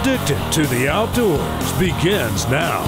Addicted to the Outdoors begins now.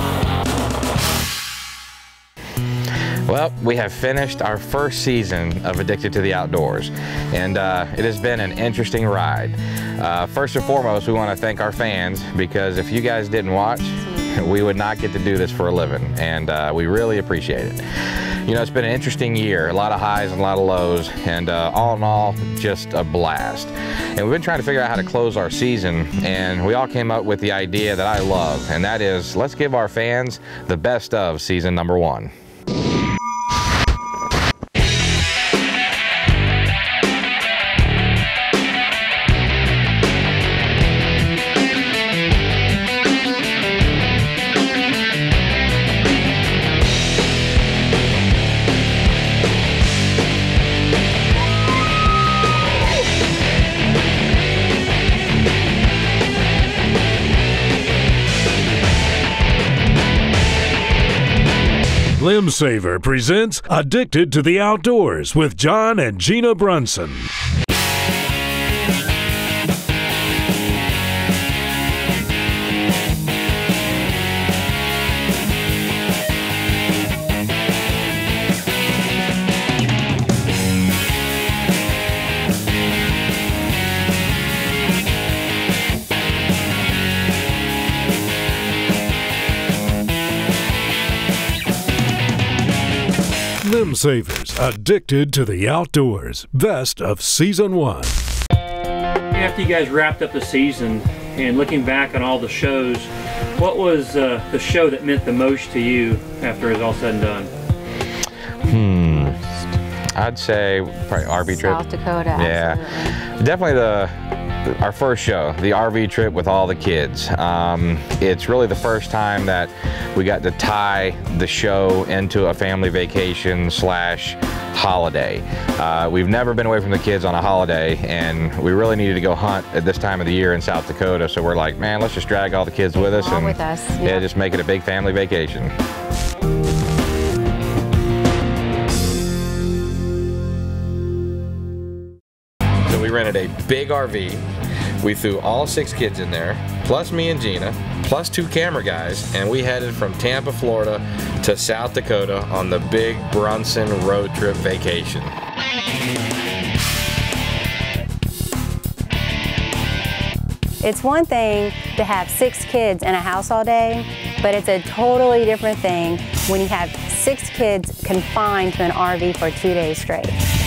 Well, we have finished our first season of Addicted to the Outdoors, and uh, it has been an interesting ride. Uh, first and foremost, we want to thank our fans because if you guys didn't watch, we would not get to do this for a living, and uh, we really appreciate it. You know, it's been an interesting year, a lot of highs and a lot of lows, and uh, all in all, just a blast. And we've been trying to figure out how to close our season, and we all came up with the idea that I love, and that is let's give our fans the best of season number one. LimbSaver presents Addicted to the Outdoors with Jon and Gina Brunson. LimbSavers, Addicted to the Outdoors, best of season one. After you guys wrapped up the season and looking back on all the shows, what was uh, the show that meant the most to you after it's all said and done? Hmm. I'd say probably RV trip. South Dakota. Yeah, absolutely. definitely the our first show, the RV trip with all the kids. Um, it's really the first time that we got to tie the show into a family vacation slash holiday. Uh, we've never been away from the kids on a holiday, and we really needed to go hunt at this time of the year in South Dakota. So we're like, man, let's just drag all the kids with us and with us, yeah, yeah. just make it a big family vacation. Big RV. We threw all six kids in there, plus me and Gina, plus two camera guys, and we headed from Tampa, Florida to South Dakota on the big Brunson road trip vacation. It's one thing to have six kids in a house all day, but it's a totally different thing when you have six kids confined to an RV for two days straight.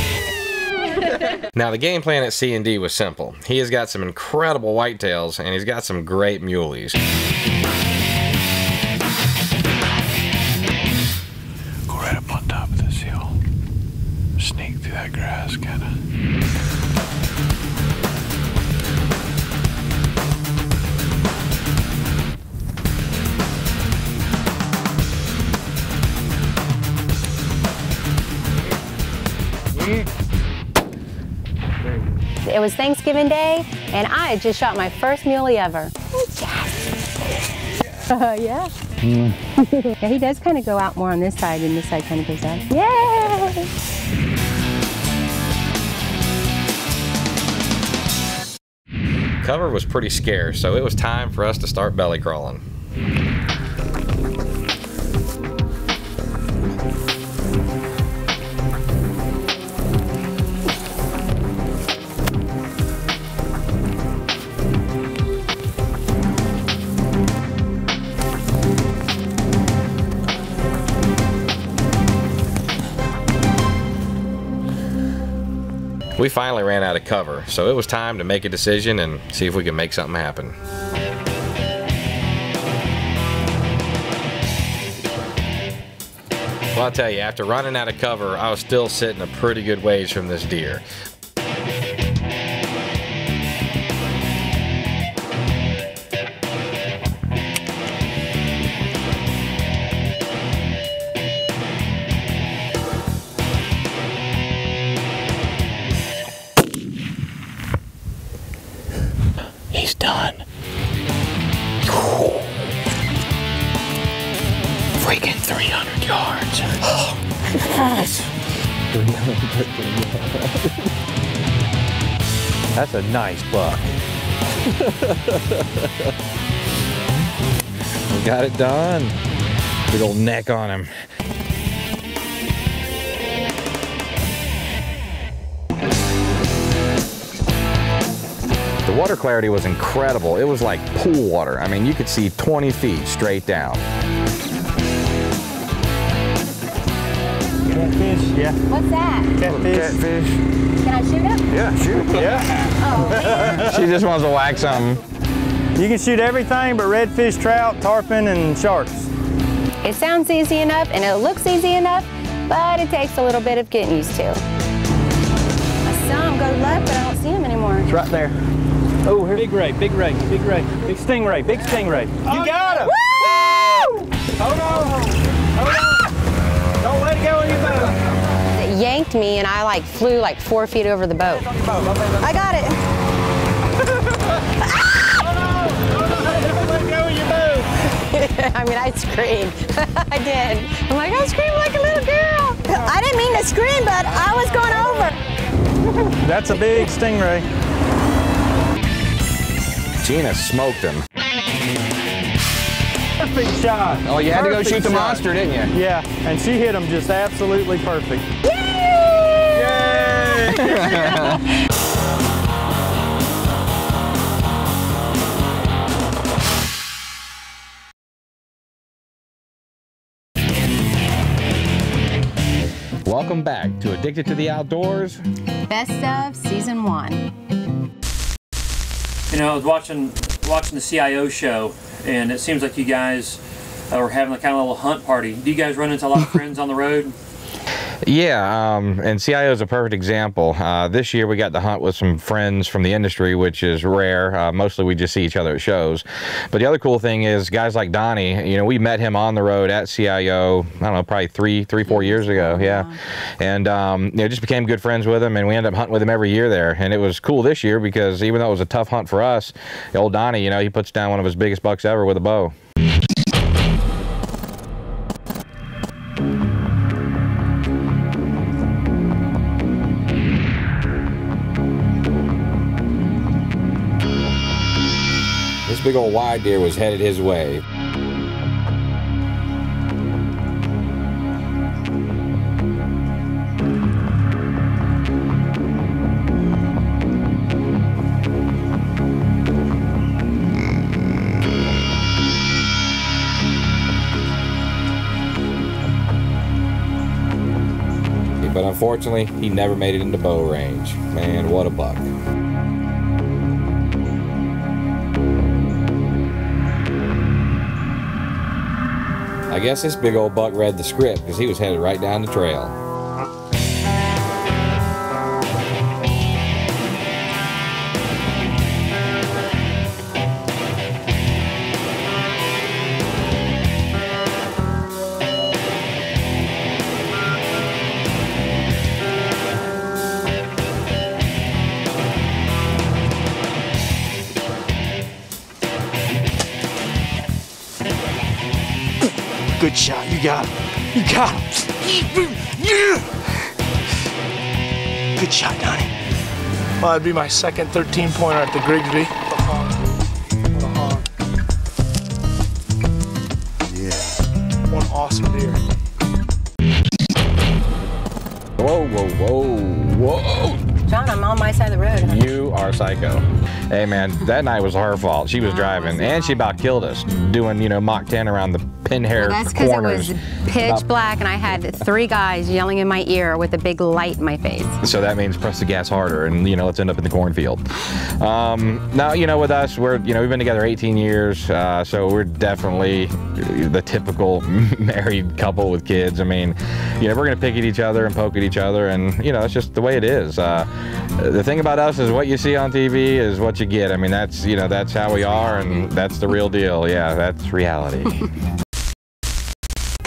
Now the game plan at C&D was simple. He has got some incredible whitetails and he's got some great muleys. It was Thanksgiving Day, and I just shot my first muley ever. Uh, yeah. yeah, he does kind of go out more on this side, and this side kind of goes out. Yay! Cover was pretty scarce, so it was time for us to start belly crawling. We finally ran out of cover, so it was time to make a decision and see if we could make something happen. Well, I'll tell you, after running out of cover, I was still sitting a pretty good ways from this deer. That's a nice buck. We got it done. Big old neck on him. The water clarity was incredible. It was like pool water. I mean, you could see 20 feet straight down. Catfish, yeah. What's that? Catfish. Catfish. Can I shoot him? Yeah, shoot. Yeah. Oh, she just wants to whack something. You can shoot everything but redfish, trout, tarpon, and sharks. It sounds easy enough and it looks easy enough, but it takes a little bit of getting used to. I saw him go left, but I don't see him anymore. It's right there. Oh, here. Big ray, big ray, big ray, big stingray, big stingray. You oh, got him! Hold on! Hold on! Don't let it go in your boat. It yanked me and I like flew like four feet over the boat. I got it. Don't let it go in your boat. I mean, I screamed. I did. I'm like, I screamed like a little girl. I didn't mean to scream, but I was going over. That's a big stingray. Gina smoked him. Perfect shot. Oh, you had to go Perfect shoot the shot. monster, didn't you? Yeah, and she hit him just absolutely perfect. Yay! Welcome back to Addicted to the Outdoors. Best of season one. You know, I was watching watching the CIO show, and it seems like you guys were having a kind of little hunt party. Do you guys run into a lot of friends on the road? Yeah, um, and CIO is a perfect example. Uh, this year we got to hunt with some friends from the industry, which is rare. Uh, mostly we just see each other at shows. But the other cool thing is guys like Donny. You know, we met him on the road at CIO. I don't know, probably three, three, four years ago. Yeah, and um, you know, just became good friends with him, and we ended up hunting with him every year there. And it was cool this year because even though it was a tough hunt for us, old Donny, you know, he puts down one of his biggest bucks ever with a bow. Big old wide deer was headed his way. But unfortunately, he never made it into bow range. Man, what a buck. Guess this big old buck read the script because he was headed right down the trail. Good shot. You got him. You got him. Good shot, Donny. Well, that'd be my second 13 pointer at the Grigsby. Yeah. One awesome deer. Whoa, whoa, whoa, whoa. Jon, I'm on my side of the road. huh? You are psycho. Hey man, that night was her fault. She was driving and she about killed us doing, you know, Mach 10 around the pin hair Well, that's because it was pitch About- black and I had three guys yelling in my ear with a big light in my face. So that means press the gas harder and, you know, let's end up in the cornfield. Um, now, you know, with us, we're, you know, we've been together 18 years. Uh, so we're definitely the typical married couple with kids. I mean, you know, we're going to pick at each other and poke at each other. And, you know, it's just the way it is. Uh, the thing about us is what you see on TV is what you get. I mean, that's, you know, that's how we are and that's the real deal. Yeah, that's reality.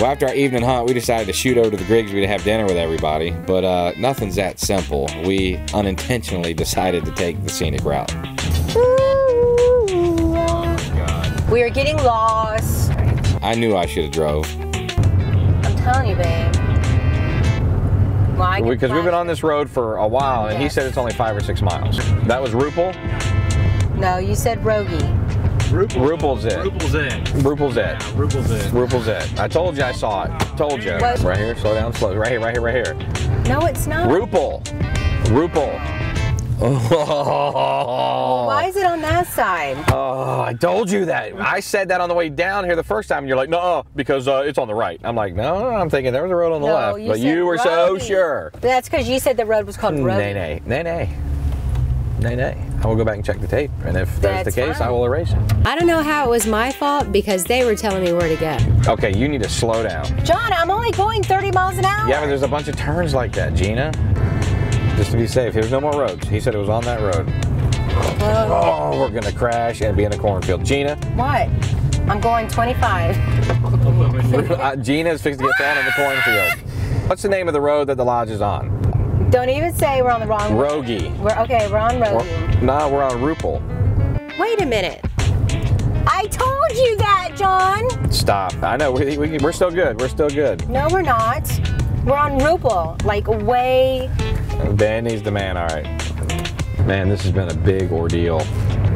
Well, after our evening hunt, we decided to shoot over to the Grigsby to have dinner with everybody, but uh, nothing's that simple. We unintentionally decided to take the scenic route. We are getting lost. I knew I should have drove I'm telling you, babe. Well, I because we've been on this road for a while, and he said it's only five or six miles. That was Rupel. No, you said Rogie. Rupel's it. Rupel's in. Rupel's it. Rupel's in. It. I told you I saw it. Told you. What? Right here. Slow down. Slow. Right here. Right here. Right here. No, it's not. Rupel. Rupel. Oh. Why is it on that side? Oh, I told you that. I said that on the way down here the first time. and You're like, no, because uh, it's on the right. I'm like, no, I'm thinking there was a road on the No, left. you but said you were so sure. That's because you said the road was called Rogie. Nay, nay, nay, nay. Nay, nay. I will go back and check the tape. And if that's, That's the case, fine. I will erase it. I don't know how it was my fault because they were telling me where to go. Okay, you need to slow down. Jon, I'm only going 30 miles an hour. Yeah, but there's a bunch of turns like that, Gina. Just to be safe. There's no more roads. He said it was on that road. Oh, we're gonna crash and be in a cornfield. Gina, What? I'm going 25. uh, Gina's fixed to get thrown in the cornfield. What's the name of the road that the lodge is on? Don't even say we're on the wrong Rogie. We're okay, we're on Rogie. We're, no, we're on Rupel. Wait a minute. I told you that, Jon. Stop. I know. We, we, we're still good. We're still good. No, we're not. We're on Rupel, like way. Danny's the man. All right. Man, this has been a big ordeal.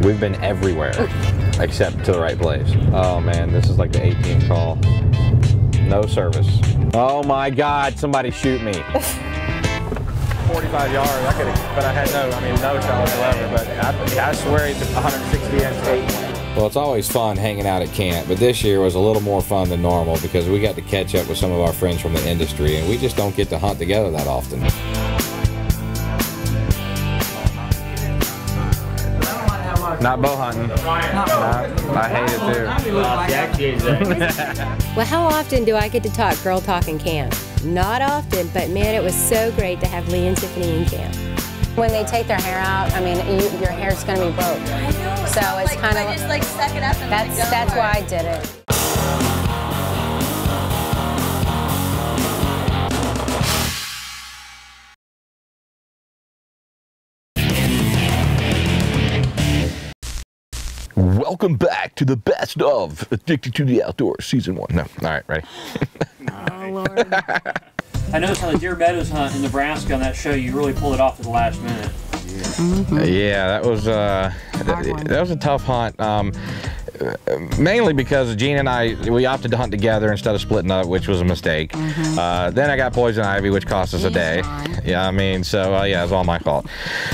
We've been everywhere except to the right place. Oh man, this is like the 18th call. No service. Oh my God! Somebody shoot me. 45 yards. I could have, but I had no, I mean, no shot whatsoever. But I, I swear it's 160 inch eight. Well, it's always fun hanging out at camp, but this year was a little more fun than normal because we got to catch up with some of our friends from the industry, and we just don't get to hunt together that often. Not bow hunting. I hate it too. Well, how often do I get to talk girl talk in camp? Not often, but man, it was so great to have Lee and Tiffany in camp. When they take their hair out, I mean, you, your hair's gonna be broke. So it's like, kind I of just like suck it up and that's let it go that's for why it. I did it. Welcome back to the best of Addicted to the Outdoors, season one. No, all right, ready? I noticed on the Deer Meadows hunt in Nebraska on that show, you really pulled it off at the last minute. Yeah, that was uh, th- that was a tough hunt. Um, mainly because Gene and I we opted to hunt together instead of splitting up, which was a mistake. Uh, then I got poison ivy, which cost us a day. Yeah, I mean, so uh, yeah, it's all my fault.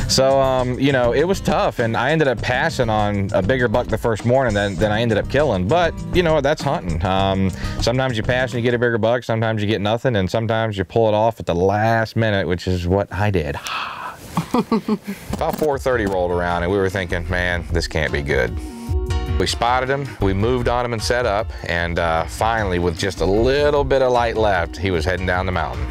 So um, you know, it was tough, and I ended up passing on a bigger buck the first morning than, than I ended up killing. But you know, that's hunting. Um, sometimes you pass and you get a bigger buck. Sometimes you get nothing, and sometimes you pull it off at the last minute, which is what I did. About 4:30 rolled around, and we were thinking, man, this can't be good. We spotted him, we moved on him and set up, and uh, finally, with just a little bit of light left, he was heading down the mountain.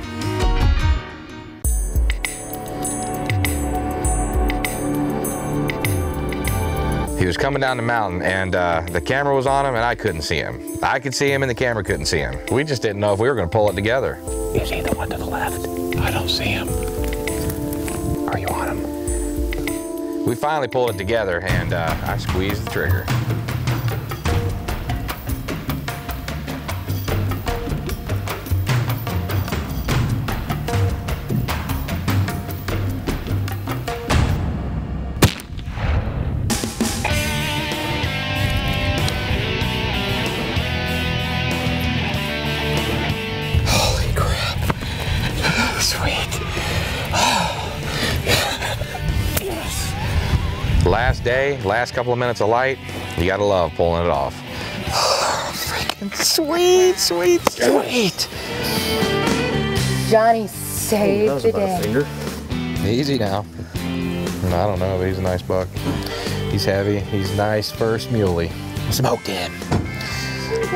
He was coming down the mountain, and uh, the camera was on him, and I couldn't see him. I could see him, and the camera couldn't see him. We just didn't know if we were going to pull it together. Is he the one to the left? I don't see him. Are you on? We finally pulled it together, and uh, I squeezed the trigger. Last day, last couple of minutes of light, you gotta love pulling it off. Freaking sweet, sweet, sweet. Johnny saved the day. Easy now. I don't know, but he's a nice buck. He's heavy, he's nice first muley. Smoked in.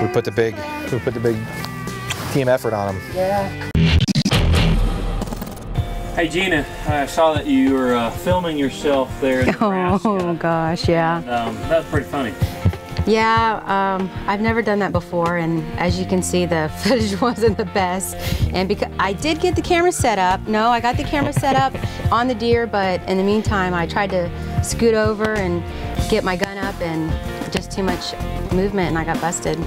We put the big, we put the big team effort on him. Yeah. Hey Gina, I saw that you were uh, filming yourself there in Nebraska. Oh, gosh, yeah. Um, that was pretty funny. Yeah, um, I've never done that before, and as you can see, the footage wasn't the best. And because I did get the camera set up, no, I got the camera set up on the deer, but in the meantime, I tried to scoot over and get my gun up, and just too much movement, and I got busted.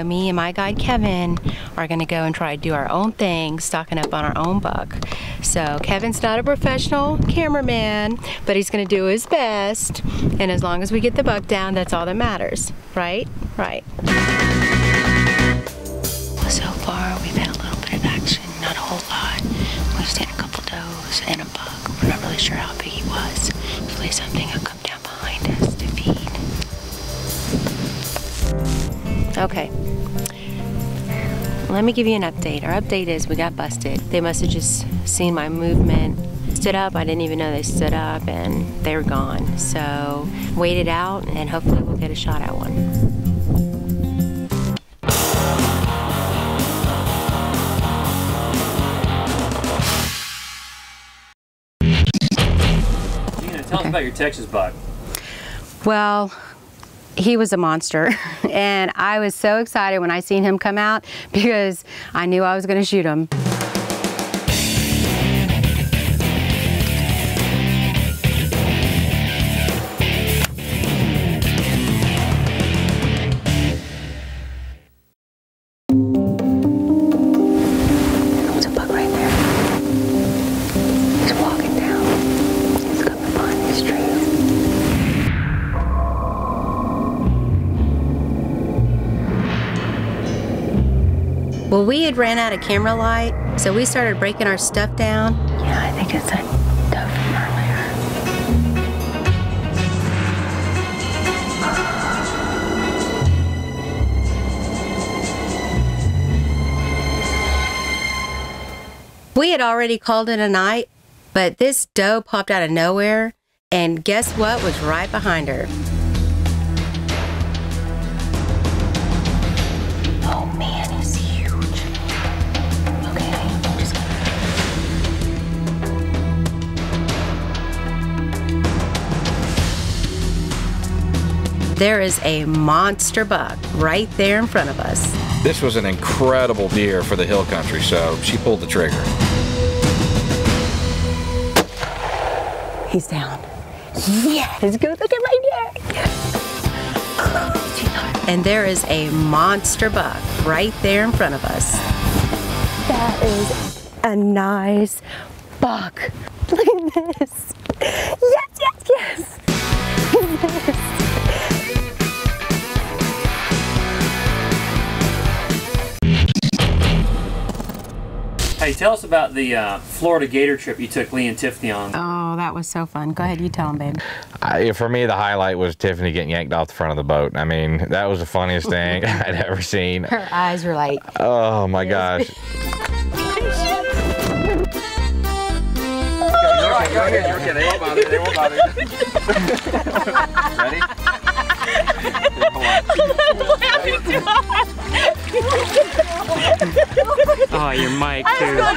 Me and my guide Kevin are gonna go and try to do our own thing, stocking up on our own buck. So Kevin's not a professional cameraman, but he's gonna do his best. And as long as we get the buck down, that's all that matters, right? Right. So far, we've had a little bit of action, not a whole lot. We've seen a couple does and a buck. We're not really sure how big he was. Hopefully something will come down behind us Okay. Let me give you an update. Our update is we got busted. They must have just seen my movement. Stood up, I didn't even know they stood up, and they were gone. So, wait it out, and hopefully we'll get a shot at one. Tell us about your Texas buck. Well, he was a monster, and I was so excited when I seen him come out because I knew I was going to shoot him. Well, we had ran out of camera light, so we started breaking our stuff down. Yeah, I think it's a doe from earlier. We had already called it a night, but this doe popped out of nowhere, and guess what was right behind her? There is a monster buck right there in front of us. This was an incredible deer for the hill country, so she pulled the trigger. He's down. Yes, go look at my neck. And there is a monster buck right there in front of us. That is a nice buck. Look at this. Tell us about the uh, Florida Gator trip you took Lee and Tiffany on. Oh, that was so fun. Go ahead, you tell them, babe. I, for me, the highlight was Tiffany getting yanked off the front of the boat. I mean, that was the funniest thing I'd ever seen. Her eyes were like, Oh my gosh. Go ahead, you're okay. They won't bother you. They won't bother you. Ready? Oh, your mic too.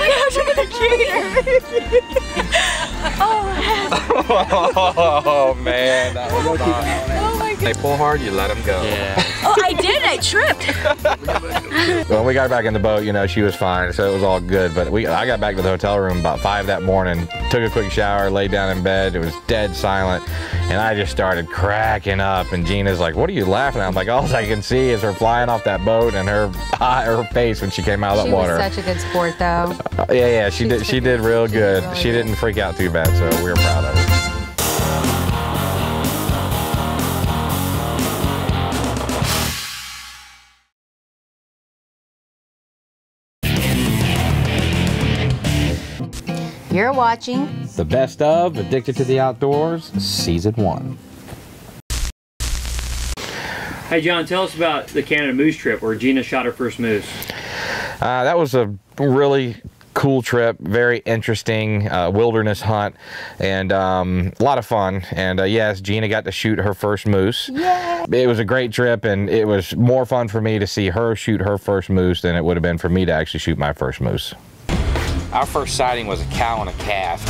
Oh man, that was fun. They pull hard, you let them go. Yeah. Oh, I did. I tripped. When we got back in the boat, you know, she was fine, so it was all good. But we, I got back to the hotel room about five that morning, took a quick shower, laid down in bed. It was dead silent, and I just started cracking up. And Gina's like, "What are you laughing at?" I'm like, "All I can see is her flying off that boat and her eye, her face when she came out of she that water." was such a good sport, though. Uh, yeah, yeah, she She did. She did real good. really She good. didn't freak out too bad, so we were proud of her. You're watching The best of Addicted to the Outdoors, season one. Hey, Jon, tell us about the Canada Moose trip where Gina shot her first moose. Uh, that was a really cool trip, very interesting uh, wilderness hunt, and um, a lot of fun. And uh, yes, Gina got to shoot her first moose. Yeah. It was a great trip, and it was more fun for me to see her shoot her first moose than it would have been for me to actually shoot my first moose. Our first sighting was a cow and a calf.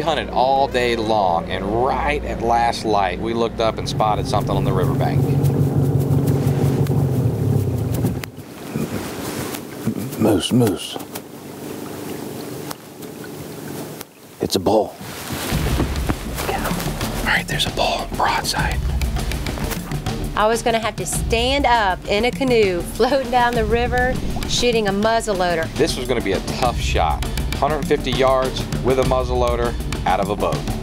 We We hunted all day long, and right at last light, we looked up and spotted something on the riverbank. Moose, moose. It's a bull. All right, there's a bull broadside. I was gonna have to stand up in a canoe, floating down the river, shooting a muzzleloader. This was going to be a tough shot. 150 yards with a muzzleloader out of a boat.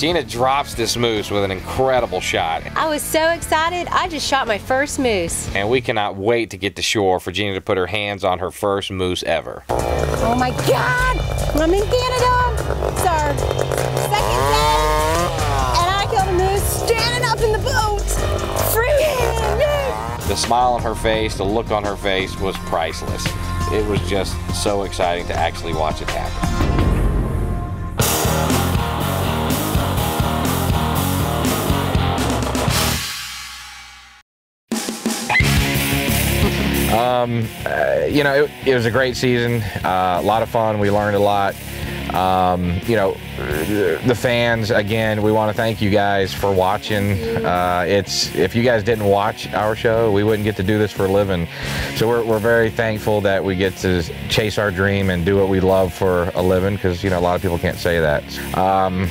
Gina drops this moose with an incredible shot, I was so excited, I just shot my first moose. and we cannot wait to get to shore for Gina to put her hands on her first moose ever. Oh my God! I'm in Canada. It's our second day, and I killed a moose standing up in the boat. Freaking! The smile on her face, the look on her face was priceless. It was just so exciting to actually watch it happen. Um, uh, you know, it, it was a great season, uh, a lot of fun. We learned a lot. Um, you know, the fans again. We want to thank you guys for watching. Uh, it's if you guys didn't watch our show, we wouldn't get to do this for a living. So we're, we're very thankful that we get to chase our dream and do what we love for a living. Because you know, a lot of people can't say that. Um,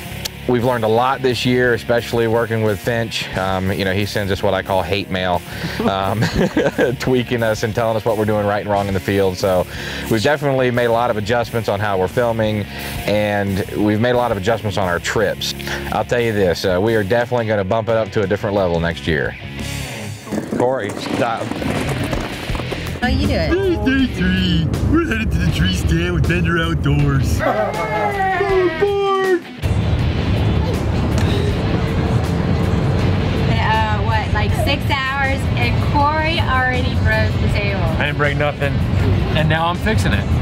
We've learned a lot this year, especially working with Finch. Um, you know, he sends us what I call hate mail, um, tweaking us and telling us what we're doing right and wrong in the field. So we've definitely made a lot of adjustments on how we're filming, and we've made a lot of adjustments on our trips. I'll tell you this, uh, we are definitely going to bump it up to a different level next year. Corey, stop. How you doing? Day three. We're headed to the tree stand with Bender Outdoors. like six hours, and Corey already broke the table. I didn't break nothing, and now I'm fixing it.